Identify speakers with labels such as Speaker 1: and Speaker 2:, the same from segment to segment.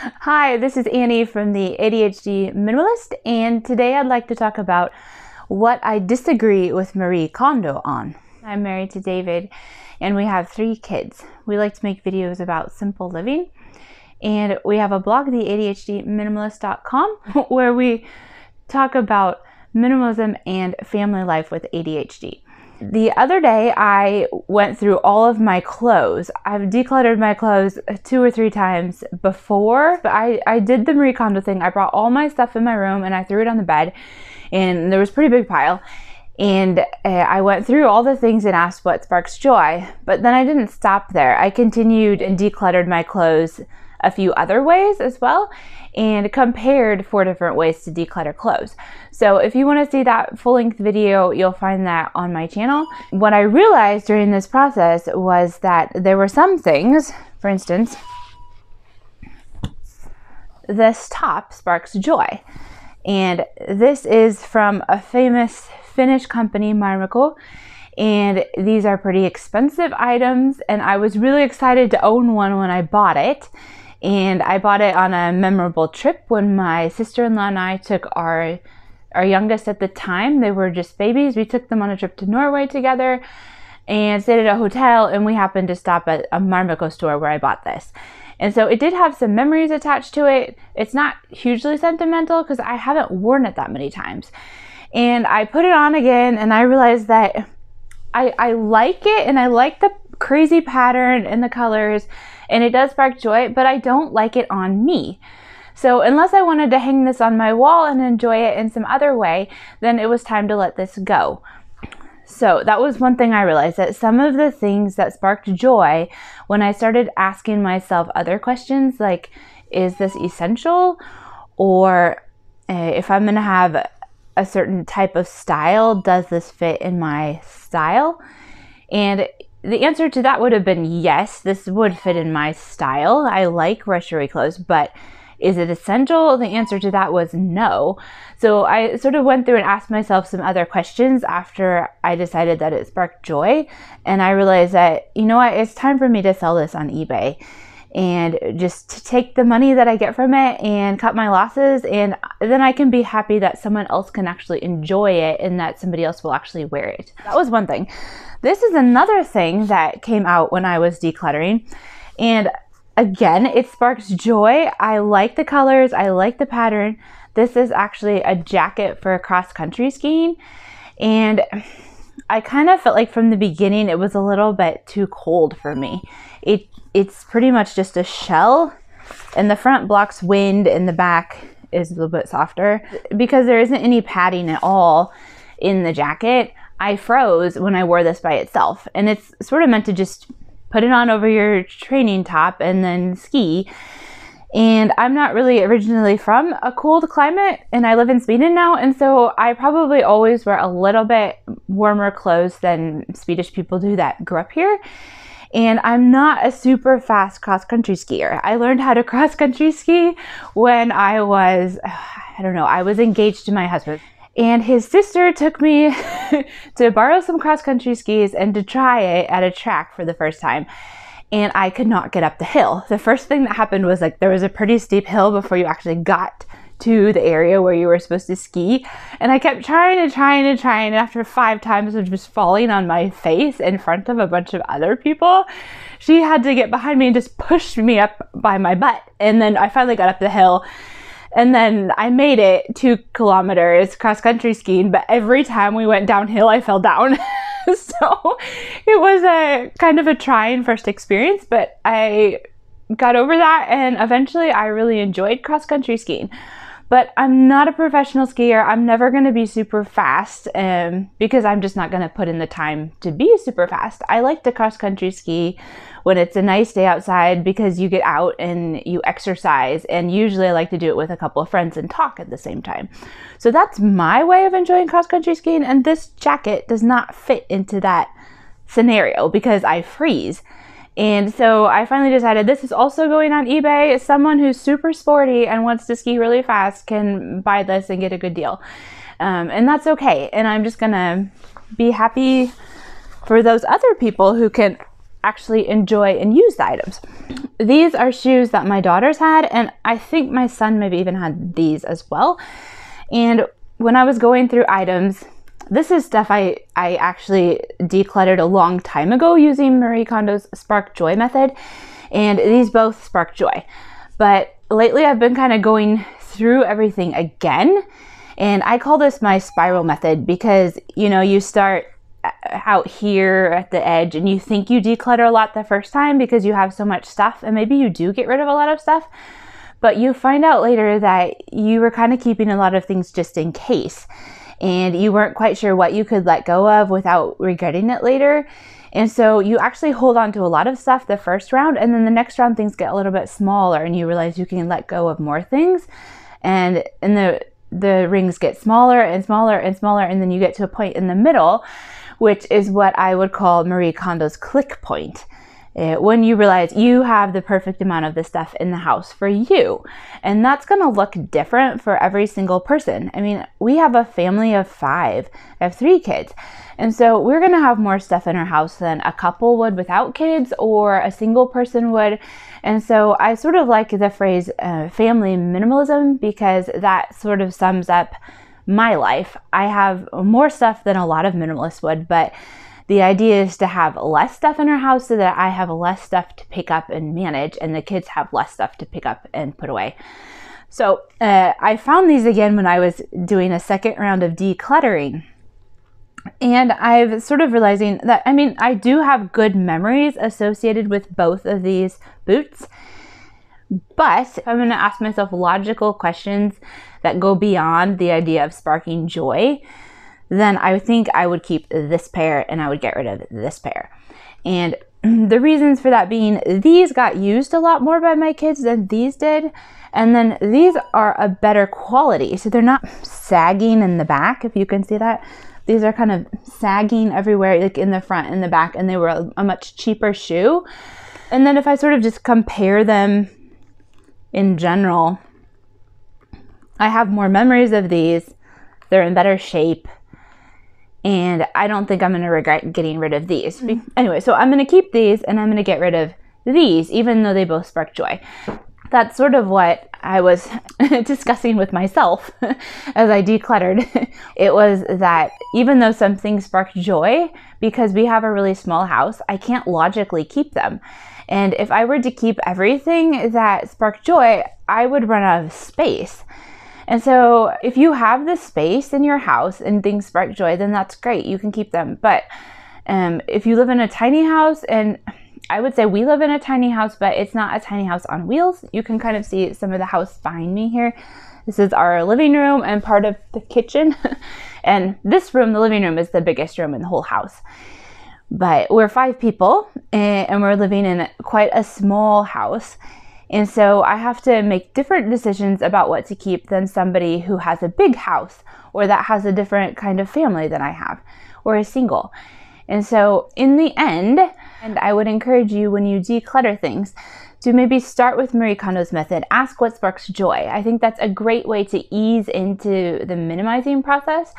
Speaker 1: Hi, this is Annie from the ADHD Minimalist, and today I'd like to talk about what I disagree with Marie Kondo on. I'm married to David, and we have three kids. We like to make videos about simple living, and we have a blog, the ADHDminimalist.com, where we talk about minimalism and family life with ADHD. The other day, I went through all of my clothes. I've decluttered my clothes two or three times before, but I, I did the Marie Kondo thing. I brought all my stuff in my room and I threw it on the bed, and there was a pretty big pile. And uh, I went through all the things and asked what sparks joy, but then I didn't stop there. I continued and decluttered my clothes a few other ways as well and compared four different ways to declutter clothes. So if you want to see that full length video, you'll find that on my channel. What I realized during this process was that there were some things, for instance, this top sparks joy. And this is from a famous Finnish company, Marimekko. And these are pretty expensive items. And I was really excited to own one when I bought it and I bought it on a memorable trip when my sister-in-law and I took our our youngest at the time. They were just babies. We took them on a trip to Norway together and stayed at a hotel and we happened to stop at a Marimekko store where I bought this. And so it did have some memories attached to it. It's not hugely sentimental because I haven't worn it that many times. And I put it on again and I realized that I, I like it and I like the crazy pattern and the colors and it does spark joy, but I don't like it on me. So unless I wanted to hang this on my wall and enjoy it in some other way, then it was time to let this go. So that was one thing I realized that some of the things that sparked joy when I started asking myself other questions like, is this essential? Or uh, if I'm going to have a certain type of style, does this fit in my style? And the answer to that would have been yes, this would fit in my style. I like rushery clothes, but is it essential? The answer to that was no. So I sort of went through and asked myself some other questions after I decided that it sparked joy. And I realized that, you know what, it's time for me to sell this on eBay and just to take the money that I get from it and cut my losses. And then I can be happy that someone else can actually enjoy it and that somebody else will actually wear it. That was one thing. This is another thing that came out when I was decluttering. And again, it sparks joy. I like the colors, I like the pattern. This is actually a jacket for cross country skiing. And I kind of felt like from the beginning it was a little bit too cold for me. It it's pretty much just a shell and the front blocks wind and the back is a little bit softer because there isn't any padding at all in the jacket. I froze when I wore this by itself. And it's sort of meant to just put it on over your training top and then ski. And I'm not really originally from a cold climate and I live in Sweden now. And so I probably always wear a little bit warmer clothes than Swedish people do that grew up here. And I'm not a super fast cross country skier. I learned how to cross country ski when I was, I don't know, I was engaged to my husband and his sister took me to borrow some cross country skis and to try it at a track for the first time. And I could not get up the hill. The first thing that happened was like there was a pretty steep hill before you actually got to the area where you were supposed to ski. And I kept trying and trying and trying. And after five times of just falling on my face in front of a bunch of other people, she had to get behind me and just push me up by my butt. And then I finally got up the hill and then I made it two kilometers cross country skiing, but every time we went downhill, I fell down. so it was a kind of a trying first experience, but I got over that and eventually I really enjoyed cross country skiing but I'm not a professional skier. I'm never going to be super fast um, because I'm just not going to put in the time to be super fast. I like to cross country ski when it's a nice day outside because you get out and you exercise. And usually I like to do it with a couple of friends and talk at the same time. So that's my way of enjoying cross country skiing. And this jacket does not fit into that scenario because I freeze. And so I finally decided this is also going on eBay. Someone who's super sporty and wants to ski really fast can buy this and get a good deal. Um, and that's okay. And I'm just gonna be happy for those other people who can actually enjoy and use the items. These are shoes that my daughters had, and I think my son maybe even had these as well. And when I was going through items, this is stuff I, I actually decluttered a long time ago using Marie Kondo's Spark Joy method, and these both spark joy. But lately I've been kind of going through everything again, and I call this my spiral method because you know, you start uh, out here at the edge and you think you declutter a lot the first time because you have so much stuff, and maybe you do get rid of a lot of stuff. But you find out later that you were kind of keeping a lot of things just in case and you weren't quite sure what you could let go of without regretting it later. And so you actually hold on to a lot of stuff the first round, and then the next round things get a little bit smaller, and you realize you can let go of more things. And and the the rings get smaller and smaller and smaller, and then you get to a point in the middle, which is what I would call Marie Kondo's click point. When you realize you have the perfect amount of the stuff in the house for you. And that's going to look different for every single person. I mean, we have a family of five, I have three kids. And so we're going to have more stuff in our house than a couple would without kids or a single person would. And so I sort of like the phrase uh, family minimalism because that sort of sums up my life. I have more stuff than a lot of minimalists would, but the idea is to have less stuff in our house so that I have less stuff to pick up and manage, and the kids have less stuff to pick up and put away. So uh, I found these again when I was doing a second round of decluttering. And I've sort of realizing that, I mean, I do have good memories associated with both of these boots. But I'm going to ask myself logical questions that go beyond the idea of sparking joy then I think I would keep this pair and I would get rid of this pair. And the reasons for that being these got used a lot more by my kids than these did. And then these are a better quality. So they're not sagging in the back, if you can see that. These are kind of sagging everywhere, like in the front and the back, and they were a, a much cheaper shoe. And then if I sort of just compare them in general, I have more memories of these. They're in better shape and I don't think I'm going to regret getting rid of these. Mm-hmm. Anyway, so I'm going to keep these and I'm going to get rid of these, even though they both spark joy. That's sort of what I was discussing with myself as I decluttered. it was that even though some things spark joy, because we have a really small house, I can't logically keep them. And if I were to keep everything that sparked joy, I would run out of space. And so if you have the space in your house and things spark joy, then that's great. You can keep them. But um, if you live in a tiny house, and I would say we live in a tiny house, but it's not a tiny house on wheels. You can kind of see some of the house behind me here. This is our living room and part of the kitchen. and this room, the living room, is the biggest room in the whole house. But we're five people and we're living in quite a small house. And so I have to make different decisions about what to keep than somebody who has a big house or that has a different kind of family than I have or is single. And so in the end, and I would encourage you when you declutter things to maybe start with Marie Kondo's method, ask what sparks joy. I think that's a great way to ease into the minimizing process.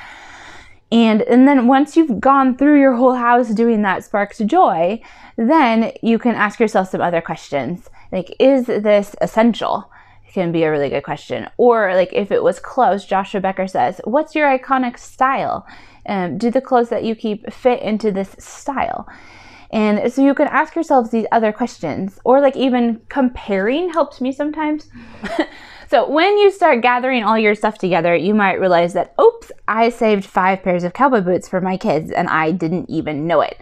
Speaker 1: And, and then once you've gone through your whole house doing that sparks joy, then you can ask yourself some other questions like is this essential? Can be a really good question. Or like if it was clothes joshua becker says what's your iconic style? Um, do the clothes that you keep fit into this style? And so you can ask yourselves these other questions. Or like even comparing helps me sometimes so when you start gathering all your stuff together you might realize that oops i saved five pairs of cowboy boots for my kids and i didn't even know it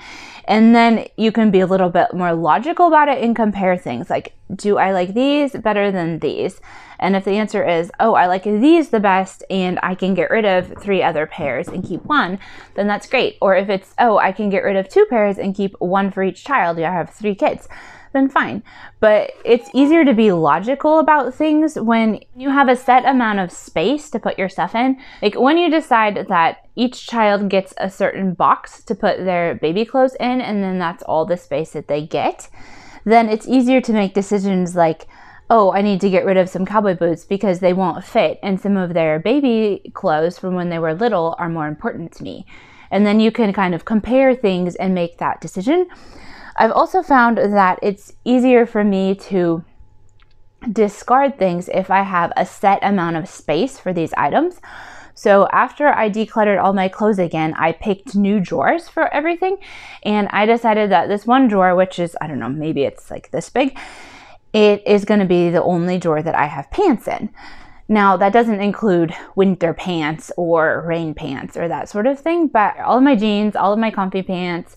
Speaker 1: and then you can be a little bit more logical about it and compare things like, do I like these better than these? And if the answer is, oh, I like these the best and I can get rid of three other pairs and keep one, then that's great. Or if it's, oh, I can get rid of two pairs and keep one for each child, you have three kids, then fine. But it's easier to be logical about things when you have a set amount of space to put your stuff in. Like when you decide that each child gets a certain box to put their baby clothes in, and then that's all the space that they get, then it's easier to make decisions like, oh, I need to get rid of some cowboy boots because they won't fit, and some of their baby clothes from when they were little are more important to me. And then you can kind of compare things and make that decision. I've also found that it's easier for me to discard things if I have a set amount of space for these items. So after I decluttered all my clothes again, I picked new drawers for everything. And I decided that this one drawer, which is, I don't know, maybe it's like this big, it is going to be the only drawer that I have pants in. Now, that doesn't include winter pants or rain pants or that sort of thing, but all of my jeans, all of my comfy pants,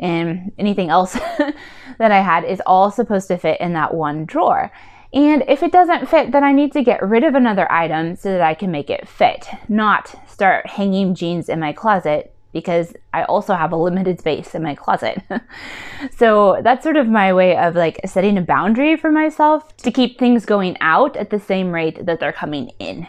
Speaker 1: and anything else that I had is all supposed to fit in that one drawer. And if it doesn't fit, then I need to get rid of another item so that I can make it fit, not start hanging jeans in my closet because I also have a limited space in my closet. so that's sort of my way of like setting a boundary for myself to keep things going out at the same rate that they're coming in.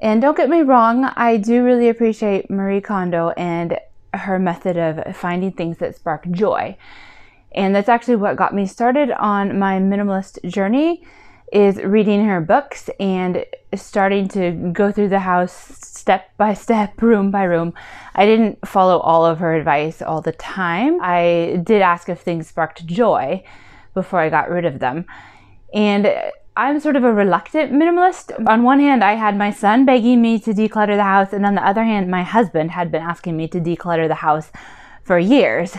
Speaker 1: And don't get me wrong, I do really appreciate Marie Kondo and her method of finding things that spark joy. And that's actually what got me started on my minimalist journey is reading her books and starting to go through the house step by step, room by room. I didn't follow all of her advice all the time. I did ask if things sparked joy before I got rid of them. And I'm sort of a reluctant minimalist. On one hand, I had my son begging me to declutter the house, and on the other hand, my husband had been asking me to declutter the house for years.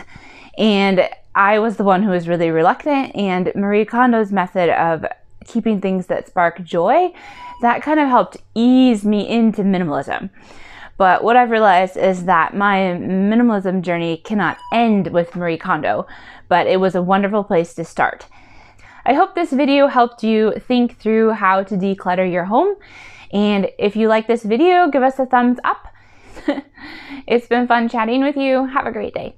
Speaker 1: And I was the one who was really reluctant, and Marie Kondo's method of keeping things that spark joy, that kind of helped ease me into minimalism. But what I've realized is that my minimalism journey cannot end with Marie Kondo, but it was a wonderful place to start. I hope this video helped you think through how to declutter your home. And if you like this video, give us a thumbs up. it's been fun chatting with you. Have a great day.